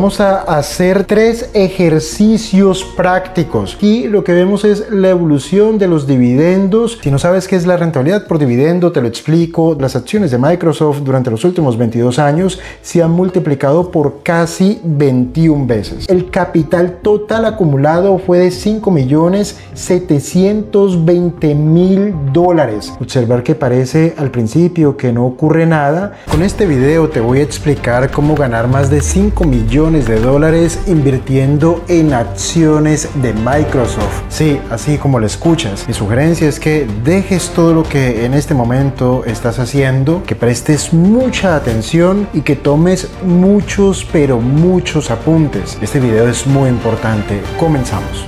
vamos a hacer tres ejercicios prácticos y lo que vemos es la evolución de los dividendos. Si no sabes qué es la rentabilidad por dividendo, te lo explico. Las acciones de Microsoft durante los últimos 22 años se han multiplicado por casi 21 veces. El capital total acumulado fue de 5 millones 720 mil dólares. Observar que parece al principio que no ocurre nada. Con este video te voy a explicar cómo ganar más de 5 millones de dólares invirtiendo en acciones de Microsoft. Sí, así como lo escuchas. Mi sugerencia es que dejes todo lo que en este momento estás haciendo, que prestes mucha atención y que tomes muchos, pero muchos apuntes. Este video es muy importante. Comenzamos.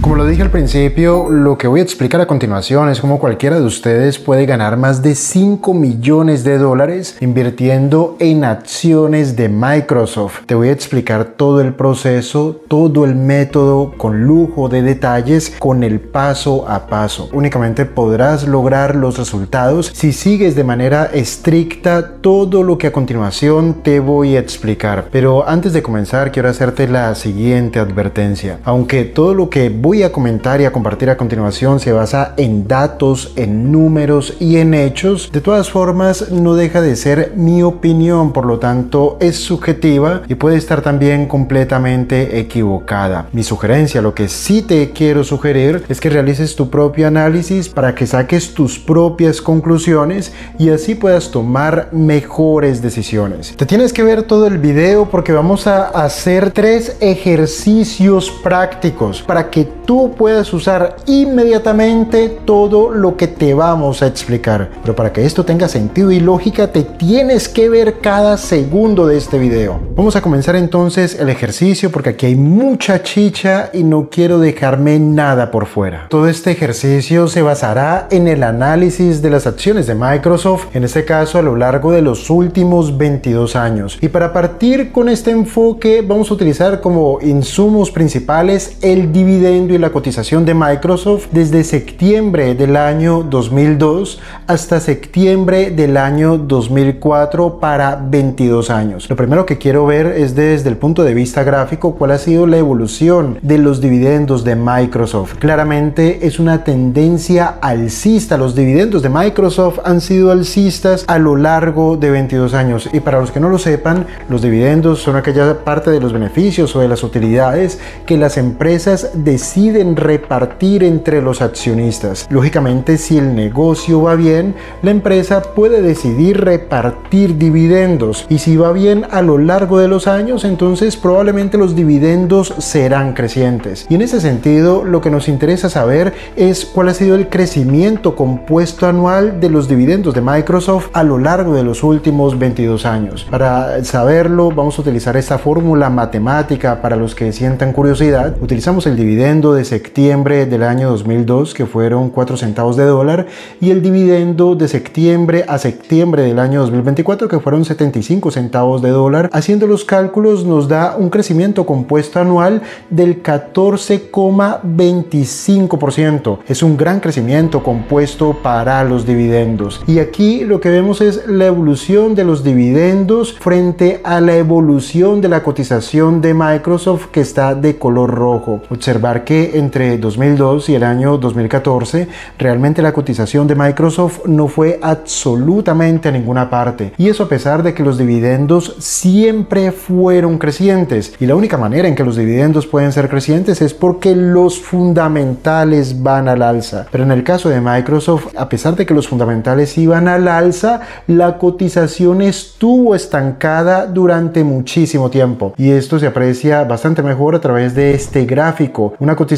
Como lo dije al principio, lo que voy a explicar a continuación es cómo cualquiera de ustedes puede ganar más de 5 millones de dólares invirtiendo en acciones de Microsoft. Te voy a explicar todo el proceso, todo el método con lujo de detalles, con el paso a paso. Únicamente podrás lograr los resultados si sigues de manera estricta todo lo que a continuación te voy a explicar. Pero antes de comenzar quiero hacerte la siguiente advertencia. Aunque todo lo que voy voy a comentar y a compartir a continuación se basa en datos, en números y en hechos. De todas formas, no deja de ser mi opinión, por lo tanto es subjetiva y puede estar también completamente equivocada. Mi sugerencia, lo que sí te quiero sugerir es que realices tu propio análisis para que saques tus propias conclusiones y así puedas tomar mejores decisiones. Te tienes que ver todo el video porque vamos a hacer tres ejercicios prácticos para que tú puedas usar inmediatamente todo lo que te vamos a explicar. Pero para que esto tenga sentido y lógica, te tienes que ver cada segundo de este video. Vamos a comenzar entonces el ejercicio porque aquí hay mucha chicha y no quiero dejarme nada por fuera. Todo este ejercicio se basará en el análisis de las acciones de Microsoft, en este caso a lo largo de los últimos 22 años. Y para partir con este enfoque vamos a utilizar como insumos principales el dividendo y la cotización de Microsoft desde septiembre del año 2002 hasta septiembre del año 2004 para 22 años. Lo primero que quiero ver es desde el punto de vista gráfico cuál ha sido la evolución de los dividendos de Microsoft. Claramente es una tendencia alcista. Los dividendos de Microsoft han sido alcistas a lo largo de 22 años. Y para los que no lo sepan, los dividendos son aquella parte de los beneficios o de las utilidades que las empresas deciden repartir entre los accionistas. Lógicamente, si el negocio va bien, la empresa puede decidir repartir dividendos y si va bien a lo largo de los años, entonces probablemente los dividendos serán crecientes. Y en ese sentido, lo que nos interesa saber es cuál ha sido el crecimiento compuesto anual de los dividendos de Microsoft a lo largo de los últimos 22 años. Para saberlo, vamos a utilizar esta fórmula matemática para los que sientan curiosidad. Utilizamos el dividendo de de septiembre del año 2002, que fueron 4 centavos de dólar, y el dividendo de septiembre a septiembre del año 2024, que fueron 75 centavos de dólar. Haciendo los cálculos nos da un crecimiento compuesto anual del 14,25%. Es un gran crecimiento compuesto para los dividendos. Y aquí lo que vemos es la evolución de los dividendos frente a la evolución de la cotización de Microsoft que está de color rojo. Observar que entre 2002 y el año 2014 realmente la cotización de Microsoft no fue absolutamente a ninguna parte. Y eso a pesar de que los dividendos siempre fueron crecientes. Y la única manera en que los dividendos pueden ser crecientes es porque los fundamentales van al alza. Pero en el caso de Microsoft, a pesar de que los fundamentales iban al alza, la cotización estuvo estancada durante muchísimo tiempo. Y esto se aprecia bastante mejor a través de este gráfico. Una cotización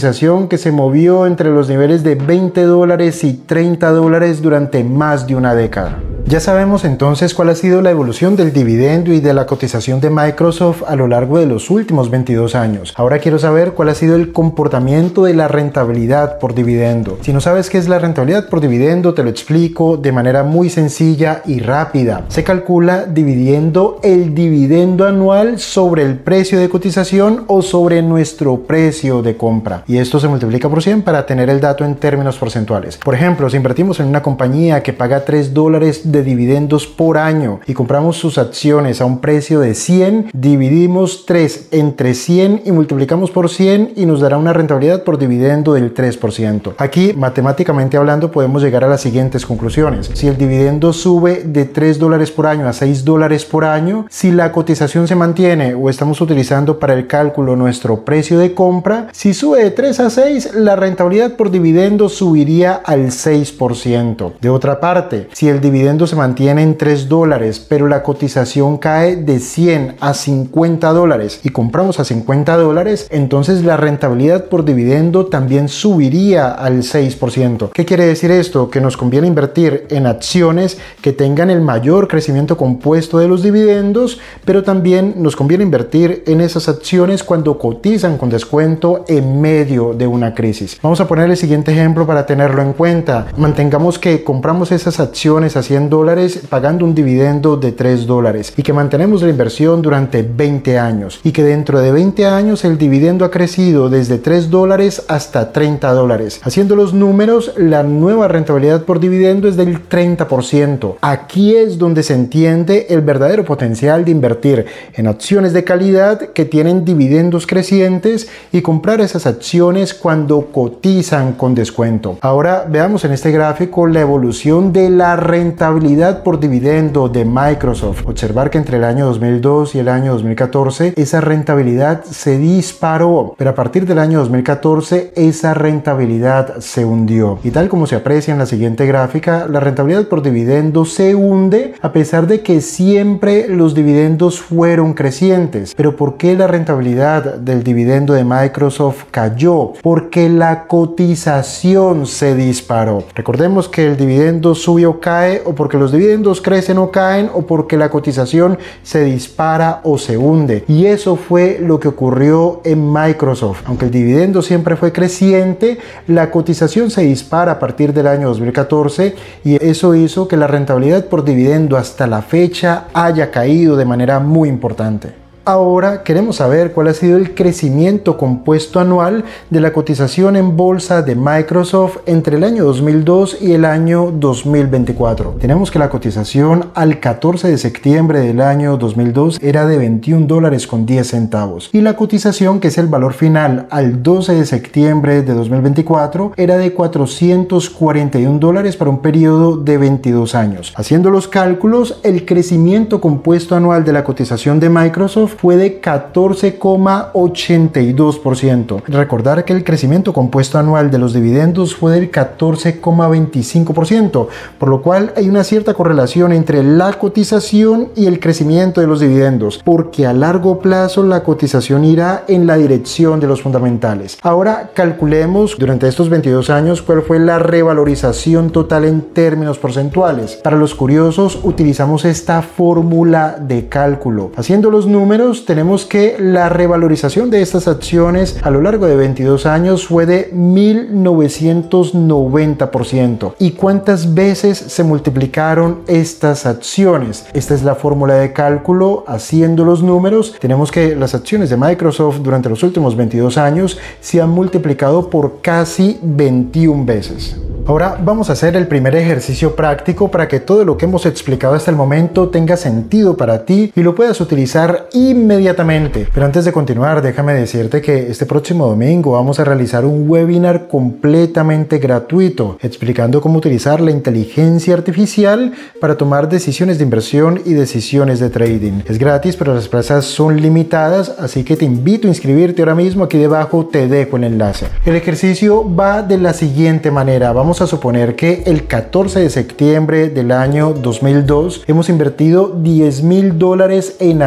que se movió entre los niveles de 20 dólares y 30 dólares durante más de una década. Ya sabemos entonces cuál ha sido la evolución del dividendo y de la cotización de Microsoft a lo largo de los últimos 22 años. Ahora quiero saber cuál ha sido el comportamiento de la rentabilidad por dividendo. Si no sabes qué es la rentabilidad por dividendo, te lo explico de manera muy sencilla y rápida. Se calcula dividiendo el dividendo anual sobre el precio de cotización o sobre nuestro precio de compra. Y esto se multiplica por 100 para tener el dato en términos porcentuales. Por ejemplo, si invertimos en una compañía que paga 3 dólares de dividendos por año y compramos sus acciones a un precio de 100, dividimos 3 entre 100 y multiplicamos por 100 y nos dará una rentabilidad por dividendo del 3%. Aquí, matemáticamente hablando, podemos llegar a las siguientes conclusiones. Si el dividendo sube de 3 dólares por año a 6 dólares por año, si la cotización se mantiene o estamos utilizando para el cálculo nuestro precio de compra, si sube de 3 a 6, la rentabilidad por dividendo subiría al 6%. De otra parte, si el dividendo se mantiene en 3 dólares, pero la cotización cae de 100 a 50 dólares y compramos a 50 dólares, entonces la rentabilidad por dividendo también subiría al 6%. ¿Qué quiere decir esto? Que nos conviene invertir en acciones que tengan el mayor crecimiento compuesto de los dividendos, pero también nos conviene invertir en esas acciones cuando cotizan con descuento en medio de una crisis. Vamos a poner el siguiente ejemplo para tenerlo en cuenta. Mantengamos que compramos esas acciones 100 dólares pagando un dividendo de 3 dólares y que mantenemos la inversión durante 20 años y que dentro de 20 años el dividendo ha crecido desde 3 dólares hasta 30 dólares. Haciendo los números, la nueva rentabilidad por dividendo es del 30%. Aquí es donde se entiende el verdadero potencial de invertir en acciones de calidad que tienen dividendos crecientes y comprar esas acciones cuando cotizan con descuento. Ahora veamos en este gráfico la evolución de la rentabilidad por dividendo de Microsoft. Observar que entre el año 2002 y el año 2014 esa rentabilidad se disparó, pero a partir del año 2014 esa rentabilidad se hundió. Y tal como se aprecia en la siguiente gráfica, la rentabilidad por dividendo se hunde a pesar de que siempre los dividendos fueron crecientes. Pero ¿por qué la rentabilidad del dividendo de Microsoft cayó? Porque la cotización se disparó. Recordemos que el dividendo sube o cae o porque los dividendos crecen o caen o porque la cotización se dispara o se hunde. Y eso fue lo que ocurrió en Microsoft. Aunque el dividendo siempre fue creciente, la cotización se dispara a partir del año 2014 y eso hizo que la rentabilidad por dividendo hasta la fecha haya caído de manera muy importante. Ahora queremos saber cuál ha sido el crecimiento compuesto anual de la cotización en bolsa de Microsoft entre el año 2002 y el año 2024. Tenemos que la cotización al 14 de septiembre del año 2002 era de 21 dólares con 10 centavos y la cotización que es el valor final al 12 de septiembre de 2024 era de 441 dólares para un periodo de 22 años. Haciendo los cálculos, el crecimiento compuesto anual de la cotización de Microsoft fue de 14,82%. Recordar que el crecimiento compuesto anual de los dividendos fue del 14,25%, por lo cual hay una cierta correlación entre la cotización y el crecimiento de los dividendos, porque a largo plazo la cotización irá en la dirección de los fundamentales. Ahora calculemos durante estos 22 años cuál fue la revalorización total en términos porcentuales. Para los curiosos utilizamos esta fórmula de cálculo. Haciendo los números tenemos que la revalorización de estas acciones a lo largo de 22 años fue de 1990%. ¿Y cuántas veces se multiplicaron estas acciones? Esta es la fórmula de cálculo. Haciendo los números, tenemos que las acciones de Microsoft durante los últimos 22 años se han multiplicado por casi 21 veces. Ahora vamos a hacer el primer ejercicio práctico para que todo lo que hemos explicado hasta el momento tenga sentido para ti y lo puedas utilizar inmediatamente. Pero antes de continuar, déjame decirte que este próximo domingo vamos a realizar un webinar completamente gratuito explicando cómo utilizar la inteligencia artificial para tomar decisiones de inversión y decisiones de trading. Es gratis, pero las plazas son limitadas, así que te invito a inscribirte ahora mismo. Aquí debajo te dejo el enlace. El ejercicio va de la siguiente manera. Vamos a suponer que el 14 de septiembre del año 2002 hemos invertido 10 mil dólares en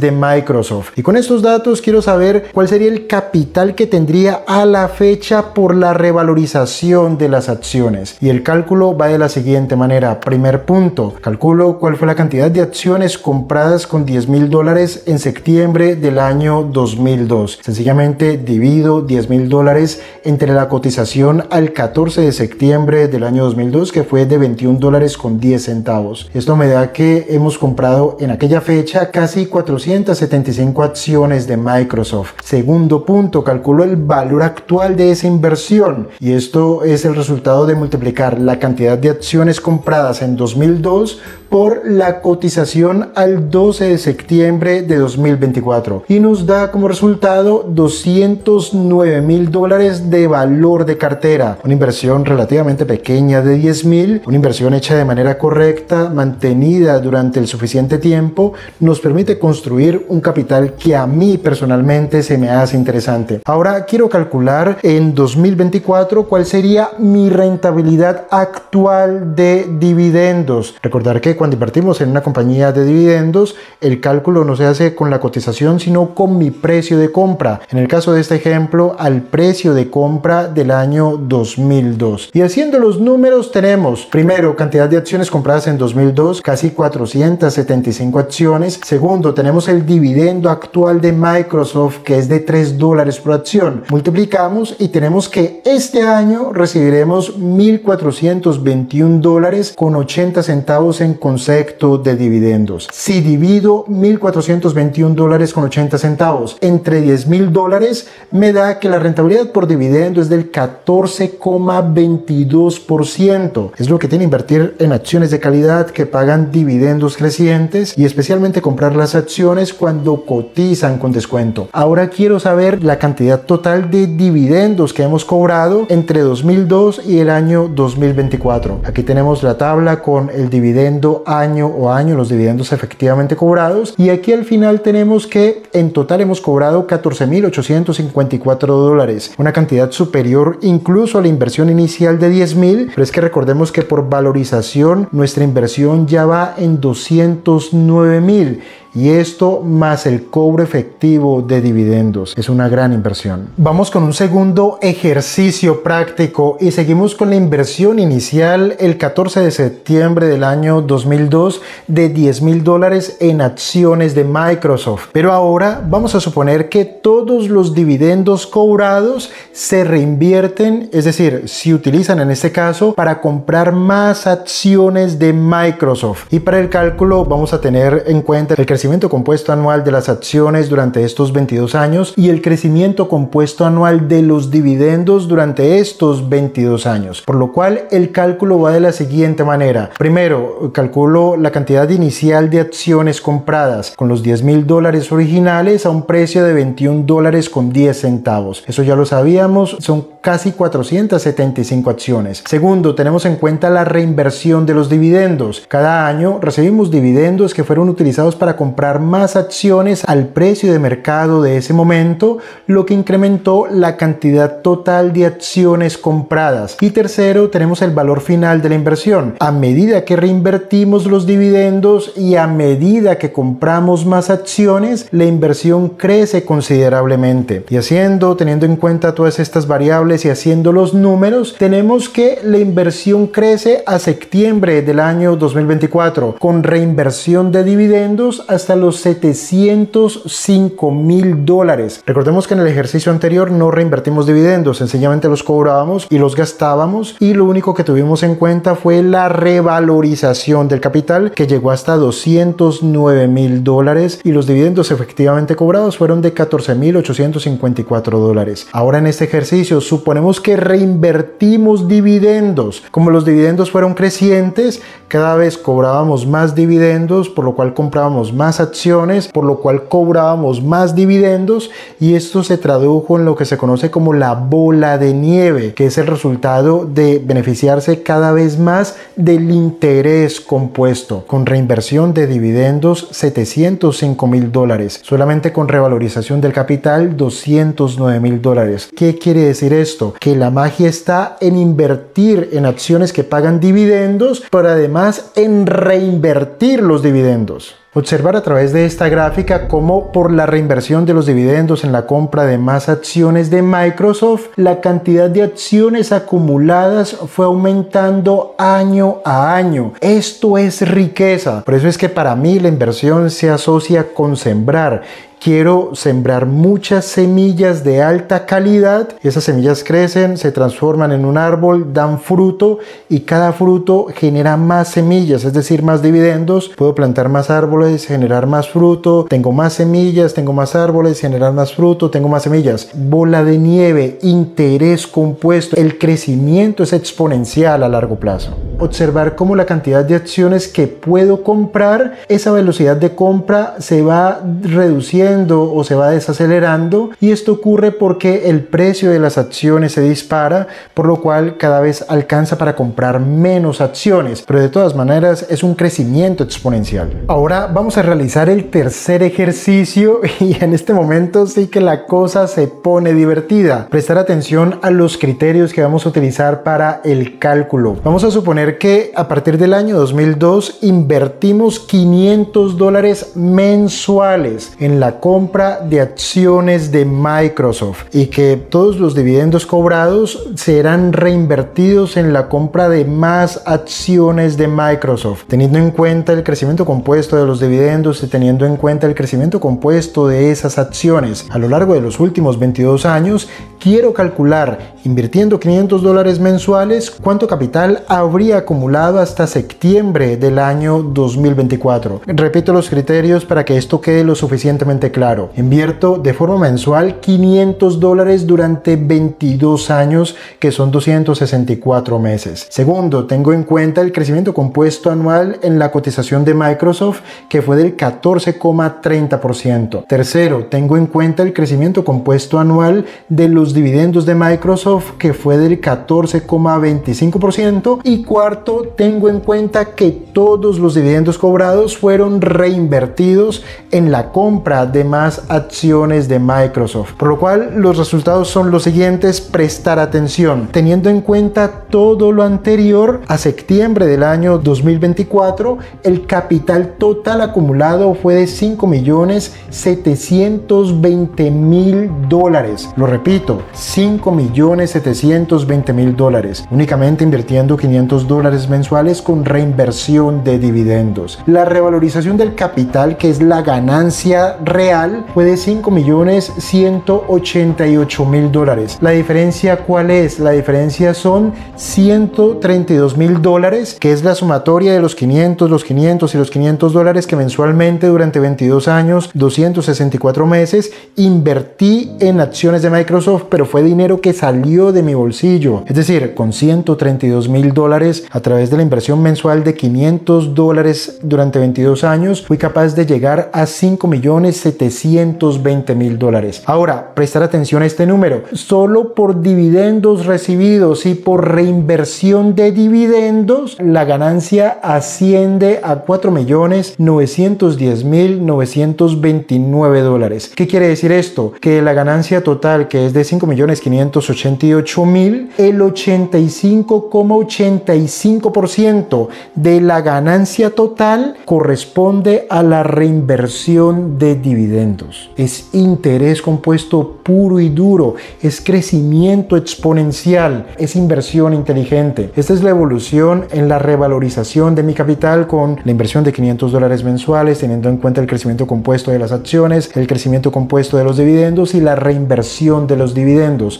de Microsoft. Y con estos datos quiero saber cuál sería el capital que tendría a la fecha por la revalorización de las acciones. Y el cálculo va de la siguiente manera. Primer punto, calculo cuál fue la cantidad de acciones compradas con 10 mil dólares en septiembre del año 2002. Sencillamente divido 10 mil dólares entre la cotización al 14 de septiembre del año 2002 que fue de 21 dólares con 10 centavos. Esto me da que hemos comprado en aquella fecha casi 400 1.475 acciones de Microsoft. Segundo punto, calculo el valor actual de esa inversión y esto es el resultado de multiplicar la cantidad de acciones compradas en 2002 por la cotización al 12 de septiembre de 2024 y nos da como resultado 209 mil dólares de valor de cartera, una inversión relativamente pequeña de 10 mil, una inversión hecha de manera correcta, mantenida durante el suficiente tiempo, nos permite construir un capital que a mí personalmente se me hace interesante. Ahora quiero calcular en 2024 cuál sería mi rentabilidad actual de dividendos. Recordar que cuando invertimos en una compañía de dividendos, el cálculo no se hace con la cotización, sino con mi precio de compra. En el caso de este ejemplo, al precio de compra del año 2002. Y haciendo los números tenemos, primero, cantidad de acciones compradas en 2002, casi 475 acciones. Segundo, tenemos el dividendo actual de Microsoft, que es de 3 dólares por acción. Multiplicamos y tenemos que este año recibiremos 1.421 dólares con 80 centavos en concepto de dividendos. Si divido 1.421 dólares con 80 centavos entre 10 mil dólares, me da que la rentabilidad por dividendo es del 14,22%. Es lo que tiene invertir en acciones de calidad que pagan dividendos crecientes y especialmente comprar las acciones cuando cotizan con descuento. Ahora quiero saber la cantidad total de dividendos que hemos cobrado entre 2002 y el año 2024. Aquí tenemos la tabla con el dividendo año o año los dividendos efectivamente cobrados. Y aquí al final tenemos que en total hemos cobrado 14.854 dólares, una cantidad superior incluso a la inversión inicial de 10.000, pero es que recordemos que por valorización nuestra inversión ya va en 209.000 y esto más el cobro efectivo de dividendos es una gran inversión. Vamos con un segundo ejercicio práctico y seguimos con la inversión inicial el 14 de septiembre del año 2002 de 10 mil dólares en acciones de Microsoft. Pero ahora vamos a suponer que todos los dividendos cobrados se reinvierten, es decir, se utilizan en este caso para comprar más acciones de Microsoft. Y para el cálculo vamos a tener en cuenta el crecimiento crecimiento compuesto anual de las acciones durante estos 22 años y el crecimiento compuesto anual de los dividendos durante estos 22 años. Por lo cual el cálculo va de la siguiente manera. Primero, calculo la cantidad inicial de acciones compradas con los 10 mil dólares originales a un precio de 21 dólares con 10 centavos. Eso ya lo sabíamos, son casi 475 acciones. Segundo, tenemos en cuenta la reinversión de los dividendos. Cada año recibimos dividendos que fueron utilizados para comprar más acciones al precio de mercado de ese momento, lo que incrementó la cantidad total de acciones compradas. Y tercero, tenemos el valor final de la inversión. A medida que reinvertimos los dividendos y a medida que compramos más acciones, la inversión crece considerablemente. Y haciendo, teniendo en cuenta todas estas variables y haciendo los números, tenemos que la inversión crece a septiembre del año 2024 con reinversión de dividendos hasta los 705 mil dólares. Recordemos que en el ejercicio anterior no reinvertimos dividendos, sencillamente los cobrábamos y los gastábamos y lo único que tuvimos en cuenta fue la revalorización del capital que llegó hasta 209 mil dólares y los dividendos efectivamente cobrados fueron de 14 mil 854 dólares. Ahora en este ejercicio suponemos que reinvertimos dividendos. Como los dividendos fueron crecientes, cada vez cobrábamos más dividendos, por lo cual comprábamos más acciones, por lo cual cobrábamos más dividendos y esto se tradujo en lo que se conoce como la bola de nieve, que es el resultado de beneficiarse cada vez más del interés compuesto, con reinversión de dividendos 705 mil dólares, solamente con revalorización del capital 209 mil dólares. ¿Qué quiere decir Que la magia está en invertir en acciones que pagan dividendos, pero además en reinvertir los dividendos. Observar a través de esta gráfica cómo por la reinversión de los dividendos en la compra de más acciones de Microsoft, la cantidad de acciones acumuladas fue aumentando año a año. Esto es riqueza. Por eso es que para mí la inversión se asocia con sembrar quiero sembrar muchas semillas de alta calidad. Esas semillas crecen, se transforman en un árbol, dan fruto y cada fruto genera más semillas, es decir, más dividendos. Puedo plantar más árboles, generar más fruto, tengo más semillas, tengo más árboles, generar más fruto, tengo más semillas. Bola de nieve, interés compuesto, el crecimiento es exponencial a largo plazo. Observar cómo la cantidad de acciones que puedo comprar, esa velocidad de compra se va reduciendo o se va desacelerando y esto ocurre porque el precio de las acciones se dispara, por lo cual cada vez alcanza para comprar menos acciones, pero de todas maneras es un crecimiento exponencial. Ahora vamos a realizar el tercer ejercicio y en este momento sí que la cosa se pone divertida. Prestar atención a los criterios que vamos a utilizar para el cálculo. Vamos a suponer que a partir del año 2002 invertimos 500 dólares mensuales en la compra de acciones de Microsoft y que todos los dividendos cobrados serán reinvertidos en la compra de más acciones de Microsoft, teniendo en cuenta el crecimiento compuesto de los dividendos y teniendo en cuenta el crecimiento compuesto de esas acciones. A lo largo de los últimos 22 años, quiero calcular, invirtiendo 500 dólares mensuales, cuánto capital habría acumulado hasta septiembre del año 2024. Repito los criterios para que esto quede lo suficientemente claro. Invierto de forma mensual 500 dólares durante 22 años, que son 264 meses. Segundo, tengo en cuenta el crecimiento compuesto anual en la cotización de Microsoft, que fue del 14,30%. Tercero, tengo en cuenta el crecimiento compuesto anual de los dividendos de Microsoft, que fue del 14,25%. Y cuarto, tengo en cuenta que todos los dividendos cobrados fueron reinvertidos en la compra de más acciones de Microsoft. Por lo cual los resultados son los siguientes, prestar atención. Teniendo en cuenta todo lo anterior, a septiembre del año 2024, el capital total acumulado fue de 5 millones 720 mil dólares. Lo repito, 5 millones 720 mil dólares, únicamente invirtiendo 500 dólares mensuales con reinversión de dividendos. La revalorización del capital, que es la ganancia real, fue de 5 millones 188 mil dólares. La diferencia cuál es? La diferencia son 132 mil dólares, que es la sumatoria de los 500, los 500 y los 500 dólares que mensualmente durante 22 años, 264 meses, invertí en acciones de Microsoft, pero fue dinero que salió de mi bolsillo. Es decir, con 132 mil dólares a través de la inversión mensual de 500 dólares durante 22 años, fui capaz de llegar a 5 millones 720 mil dólares. Ahora, prestar atención a este número. Solo por dividendos recibidos y por reinversión de dividendos, la ganancia asciende a 4 millones 910 mil 929 dólares. ¿Qué quiere decir esto? Que la ganancia total, que es de 5 millones 588 mil, el 85,85% de la ganancia total corresponde a la reinversión de dividendos. Es interés compuesto puro y duro, es crecimiento exponencial, es inversión inteligente. Esta es la evolución en la revalorización de mi capital con la inversión de 500 dólares mensuales, teniendo en cuenta el crecimiento compuesto de las acciones, el crecimiento compuesto de los dividendos y la reinversión de los dividendos.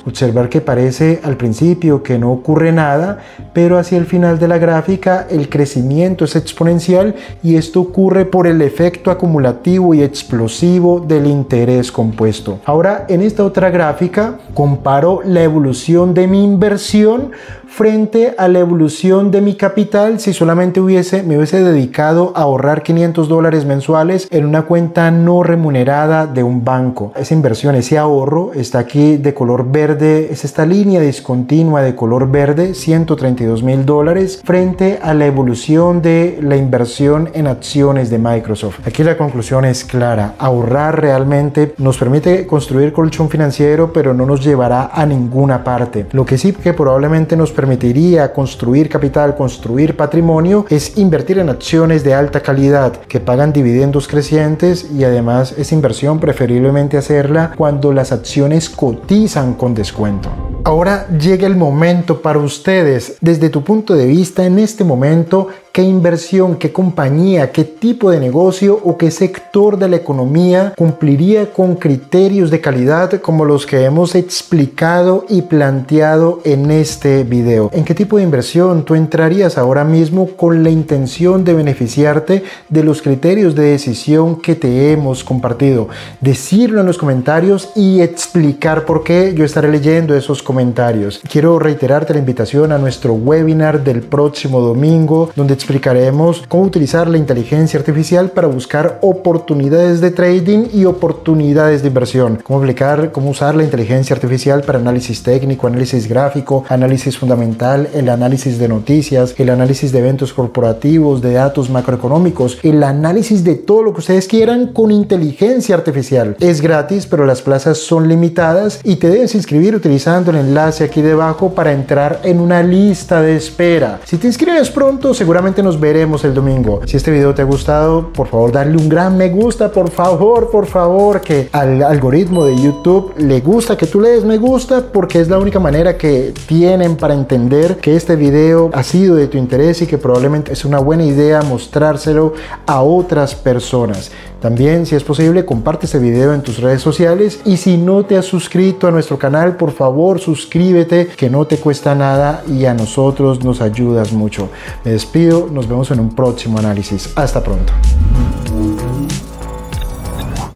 Observar que parece al principio que no ocurre nada, pero hacia el final de la gráfica el crecimiento es exponencial y esto ocurre por el efecto acumulativo y explosivo del interés compuesto. Ahora en esta otra gráfica comparo la evolución de mi inversión frente a la evolución de mi capital si solamente hubiese, me hubiese dedicado a ahorrar 500 dólares mensuales en una cuenta no remunerada de un banco. Esa inversión, ese ahorro está aquí de color verde, es esta línea discontinua de color verde, 132 mil dólares frente a la evolución de la inversión en acciones de Microsoft. Aquí la conclusión es clara, ahorrar realmente nos permite construir colchón financiero pero no nos llevará a ninguna parte. Lo que sí que probablemente nos permitiría construir capital, construir patrimonio, es invertir en acciones de alta calidad que pagan dividendos crecientes y además esa inversión preferiblemente hacerla cuando las acciones cotizan con descuento. Ahora llega el momento para ustedes, desde tu punto de vista en este momento, qué inversión, qué compañía, qué tipo de negocio o qué sector de la economía cumpliría con criterios de calidad como los que hemos explicado y planteado en este video. ¿En qué tipo de inversión tú entrarías ahora mismo con la intención de beneficiarte de los criterios de decisión que te hemos compartido? Decirlo en los comentarios y explicar por qué yo estaré leyendo esos comentarios. Quiero reiterarte la invitación a nuestro webinar del próximo domingo donde explicaremos cómo utilizar la inteligencia artificial para buscar oportunidades de trading y oportunidades de inversión. Cómo aplicar, cómo usar la inteligencia artificial para análisis técnico, análisis gráfico, análisis fundamental, el análisis de noticias, el análisis de eventos corporativos, de datos macroeconómicos, el análisis de todo lo que ustedes quieran con inteligencia artificial. Es gratis, pero las plazas son limitadas y te debes inscribir utilizando el enlace aquí debajo para entrar en una lista de espera. Si te inscribes pronto, nos veremos el domingo. Si este video te ha gustado, por favor, darle un gran me gusta, por favor, por favor, que al algoritmo de YouTube le gusta que tú le des me gusta porque es la única manera que tienen para entender que este video ha sido de tu interés y que probablemente es una buena idea mostrárselo a otras personas. También, si es posible, comparte este video en tus redes sociales y si no te has suscrito a nuestro canal, por favor suscríbete, que no te cuesta nada y a nosotros nos ayudas mucho. Me despido, nos vemos en un próximo análisis. Hasta pronto.